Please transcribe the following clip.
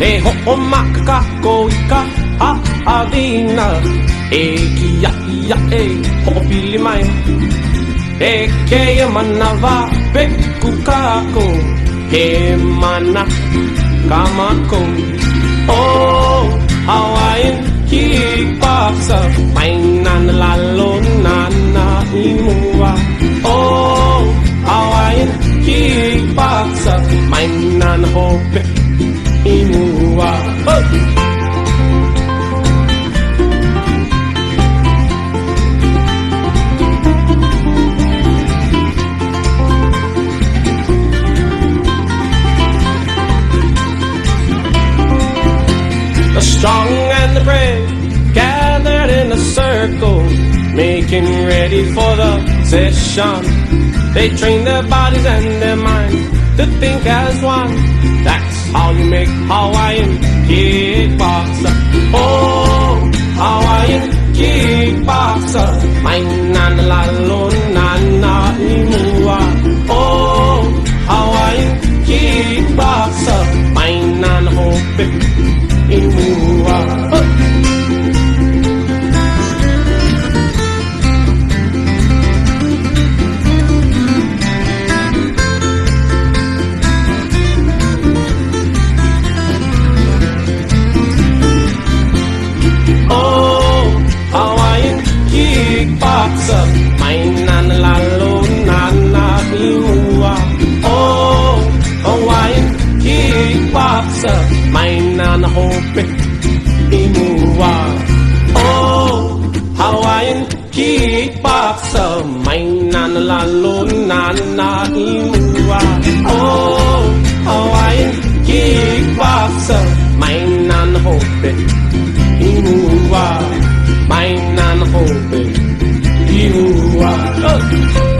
o makaka ko ika a avina e kia ia e hopili mai e ke manava pe kukako e mana kamako. Oh Hawaiian kickboxer mainan lalo nana imua. Oh Hawaiian kickboxer mainan hope oh. The strong and the brave gathered in a circle, making ready for the session. They train their bodies and their minds to think as one. That's how you make Hawaiian kickboxer. Oh, Hawaiian kickboxer. My nana la lo nana imua. Oh, kickboxer, my nana lalo nana imua. Oh, Hawaiian kickboxer, my nana hope imua. Oh, Hawaiian kickboxer, nana lalo nana imua. Oh, Hawaiian 啊。